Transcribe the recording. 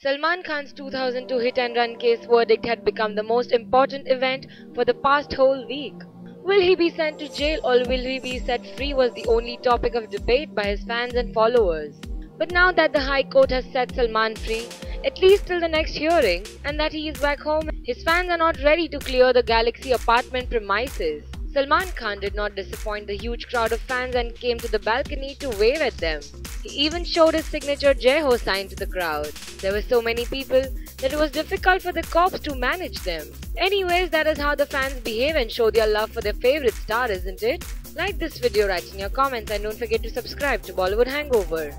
Salman Khan's 2002 hit and run case verdict had become the most important event for the past whole week. Will he be sent to jail or will he be set free was the only topic of debate by his fans and followers. But now that the High Court has set Salman free, at least till the next hearing, and that he is back home, his fans are not ready to clear the Galaxy apartment premises. Salman Khan did not disappoint the huge crowd of fans and came to the balcony to wave at them. He even showed his signature Jai Ho sign to the crowd. There were so many people that it was difficult for the cops to manage them. Anyways, that is how the fans behave and show their love for their favorite star, isn't it? Like this video, write in your comments and don't forget to subscribe to Bollywood Hangover.